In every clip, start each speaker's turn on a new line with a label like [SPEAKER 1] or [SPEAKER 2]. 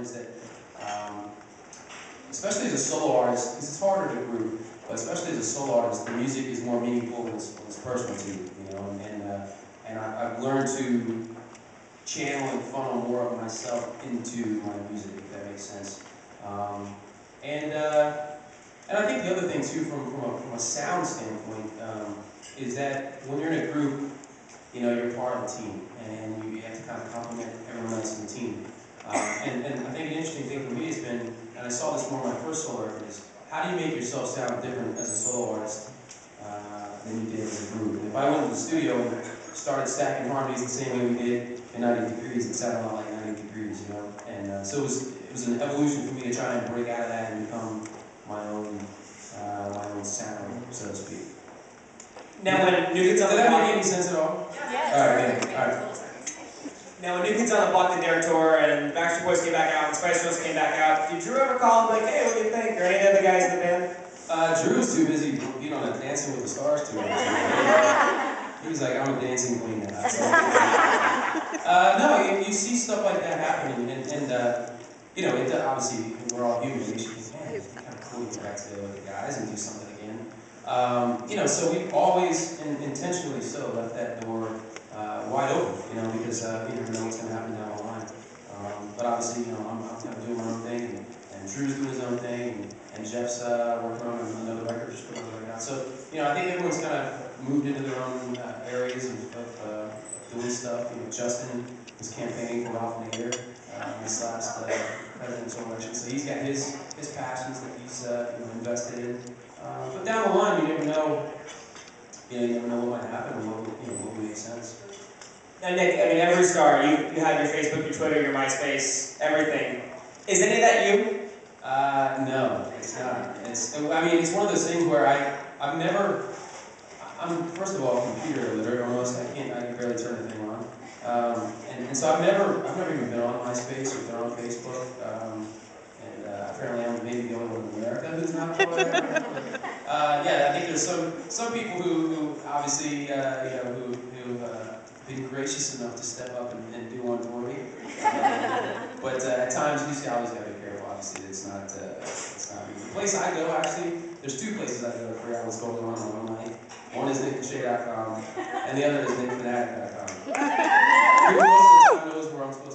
[SPEAKER 1] is that, um, especially as a solo artist, because it's harder to group, but especially as a solo artist, the music is more meaningful when it's, it's personal to you, you know, and, and, uh, and I, I've learned to channel and funnel more of myself into my music, if that makes sense. Um, and, uh, and I think the other thing too, from, from, a, from a sound standpoint, um, is that when you're in a group, you know, you're part of a team, and you have to kind of complement everyone else in the team. Um, and, and I think an interesting thing for me has been, and I saw this more in my first solo record, is how do you make yourself sound different as a solo artist uh, than you did as a group? And if I went to the studio and started stacking harmonies the same way we did in 90 Degrees, it sounded a lot like 90 Degrees, you know? And uh, so it was, it was an evolution for me to try and break out of that and become my own, uh, my own sound, so to speak.
[SPEAKER 2] Now, when New Kids on
[SPEAKER 1] Did
[SPEAKER 2] the
[SPEAKER 1] that make any sense at all?
[SPEAKER 3] Yes.
[SPEAKER 1] All right, good. All right.
[SPEAKER 2] Now when New Kids on the Block did their tour and the Backstreet Boys came back out and Spice Girls came back out, did Drew ever call and be like, hey, what do you think? Or any of the guys in the band?
[SPEAKER 1] Uh, Drew's too busy being on a Dancing with the Stars tour. he was like, I'm a dancing queen now. So, uh, no, you, you see stuff like that happening, and, and uh, you know, it, obviously we're all human. We should think, man, it'd be kind of cool to get back to the guys and do something again. Um, you know, so we've always, in, intentionally so, left that door uh, wide open. You know, because uh, you never know what's going to happen down the line. Um, but obviously, you know, I'm, I'm kind of doing my own thing, and, and Drew's doing his own thing, and, and Jeff's uh, working on another record, just put another out. So, you know, I think everyone's kind of moved into their own uh, areas of, of uh, doing stuff. You know, Justin was campaigning for Ralph Nader uh, this last uh, presidential election, so he's got his his passions that he's uh, you know, invested in. Uh, but down the line, you never know. You know, you never know what might happen and what would, you know what would make sense.
[SPEAKER 2] Now, Nick, I mean, every star, you, you have your Facebook, your Twitter, your MySpace, everything. Is any of that you?
[SPEAKER 1] Uh, no, it's not. It's, I mean, it's one of those things where I, I've never, I'm, first of all, computer illiterate almost. I can't, I can barely turn the thing on. Um, and, and so I've never, I've never even been on MySpace or been on Facebook. Um, and uh, apparently I'm maybe the only one in America who's not part of it. Uh, yeah, I think there's some, some people who, who obviously, uh, you know, who, who, uh, been gracious enough to step up and, and do one for me. But uh, at times, you just always gotta be careful. Obviously, it's not, uh, it's not. The place I go, actually, there's two places I go to figure out what's going on in my life. One is nicklachey.com, and the other is nickfanatic.com. The to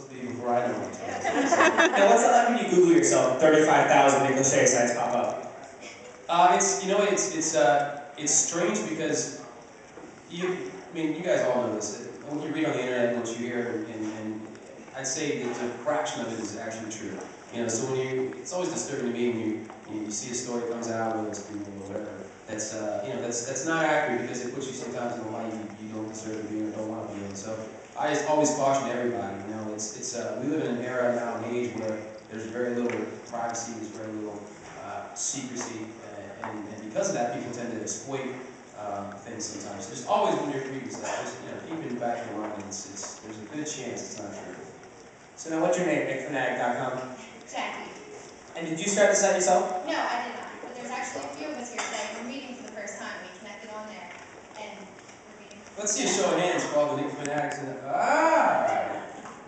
[SPEAKER 1] to
[SPEAKER 2] Now, what's that like when you Google yourself? 35,000 Nick Lachey sites pop up.
[SPEAKER 1] Uh, it's you know it's it's uh, it's strange because you I mean you guys all know this. When you read on the internet and what you hear, and, and I'd say that a fraction of it is actually true. You know, so when you it's always disturbing to me when you you, you see a story comes out whether it's Google or whatever that's uh, you know that's that's not accurate because it puts you sometimes in a light you, you don't deserve to be in or don't want to be in. So I just always caution everybody. You know, it's it's uh, we live in an era now, an age where there's very little privacy, there's very little uh, secrecy, and, and, because of that, people tend to exploit uh, things sometimes. There's always when you're reading stuff, just you know, keep it in the back of your mind. It's, it's, there's a good chance it's not true.
[SPEAKER 2] So now, what's your name? NickFanatic.com.
[SPEAKER 3] Jackie.
[SPEAKER 2] And did you start the site yourself?
[SPEAKER 3] No, I did not. But there's actually a few of us here today. We're meeting for the first time. We connected on there, and we're meeting.
[SPEAKER 1] Let's see a show of hands for all the Nick Fanatics. In the, ah,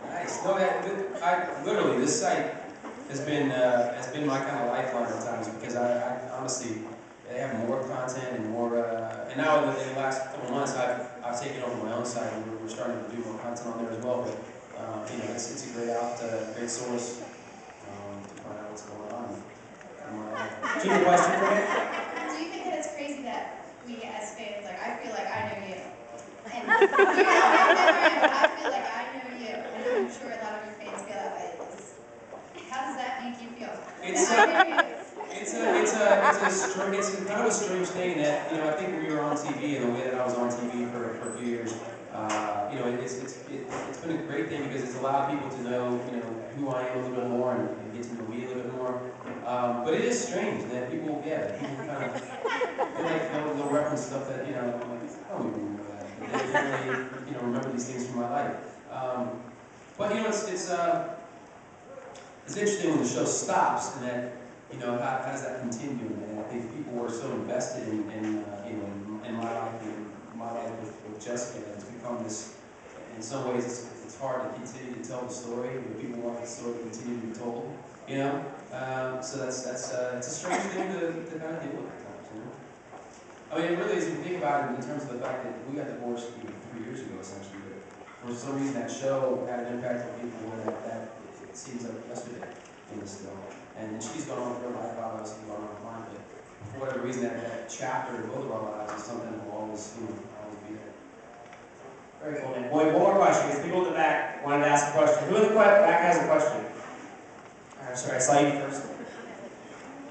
[SPEAKER 1] nice. No, that- I literally this site has been uh, has been my kind of lifeline at times because I, I honestly they have more content and more uh, and now in the, last couple months I've I've taken over my own site and we're, we're starting to do more content on there as well. But uh, you know it's, it's a great out uh, great source um, to find out what's going on. in my.
[SPEAKER 2] Do you have a question for me?
[SPEAKER 3] Do you think that it's crazy that we as fans, like, I feel like I know you? And you know, I've never, but I feel like I know you. And I'm sure a lot of your fans feel that way. It's- How does that make you feel?
[SPEAKER 1] It's, a, it's a, it's a strange, it's kind of a strange thing that, you know, I think we were on TV and the way that I was on TV for, for a few years, uh, you know, it's, it's, it, it's been a great thing because it's allowed people to know, you know, who I am a little bit more and, and get to know me a little bit more. Um, but it is strange that people, yeah, people kind of, they like, they'll, they'll reference stuff that, you know, I'm like, I don't even remember that. They really, you know, remember these things from my life. Um, but, you know, it's, it's, uh, it's interesting when the show stops and that, you know, how, how does that continue? And I think people were so invested in, in uh, you know, in, in my life and my life with, with Jessica that it's become this, in some ways, it's, it's hard to continue to tell the story. Know, people want the story to continue to be told. You know, um, so that's that's uh, it's a strange thing to, to kind of deal with at times. You know, I mean, it really is. If you think about it in terms of the fact that we got divorced you know, three years ago, essentially, but for some reason that show had an impact on people where that, that it, it seems like yesterday in this still. And she's gone on with her life, obviously gone on fine, but for whatever reason, that, that chapter in both of our lives is something that will always, you know, always be there.
[SPEAKER 2] Very cool, man. Boy, one more question, because people in the back wanted to ask a question. Who in the que- back has a question? I'm sorry, I saw you first.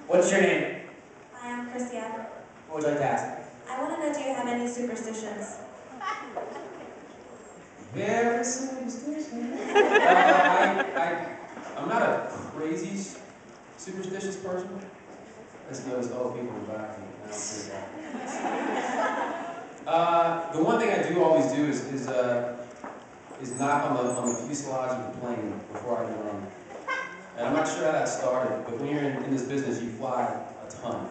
[SPEAKER 2] What's your name?
[SPEAKER 4] Hi, I'm Christia.
[SPEAKER 2] What would you like to ask?
[SPEAKER 4] I want to know, do you have any superstitions?
[SPEAKER 1] Very superstitious. uh, I, I, I'm not a crazy superstitious person. I just all the people the back, I don't say that. Uh, the one thing I do always do is, is, uh, is knock on the, on the fuselage of the plane before I get. And I'm not sure how that started, but when you're in, in this business, you fly a ton.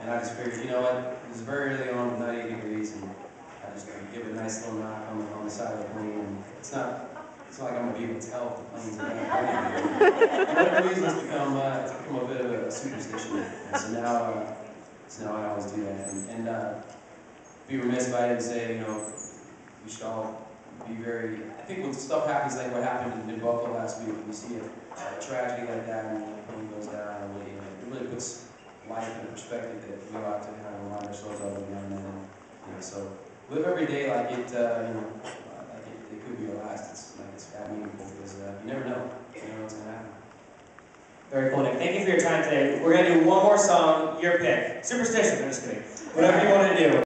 [SPEAKER 1] And I just figured, you know what, it was very early on, 98 degrees, and I just give a nice little knock on the, on the side of the plane. And it's not, it's like I'm gonna be able to tell if the plane's going to whatever reason, it's become, uh, it's become a bit of a superstition. And so now, uh, so now I always do that. And, and uh, be remiss if I didn't say, you know, we should all be very, I think when stuff happens like what happened in, Buffalo last week, when you see a, a tragedy like that and the plane goes down, and it really puts life in perspective that we ought to kind of remind ourselves of every now and then. You know, so live every day like it, uh, you know, uh, like it, it could be your last. It's like it's that meaningful because uh, you never know. You never know what's gonna happen.
[SPEAKER 2] Very cool, Nick. Thank you for your time today. We're gonna do one more song, your pick. Superstition, I'm just kidding. Whatever you want to do.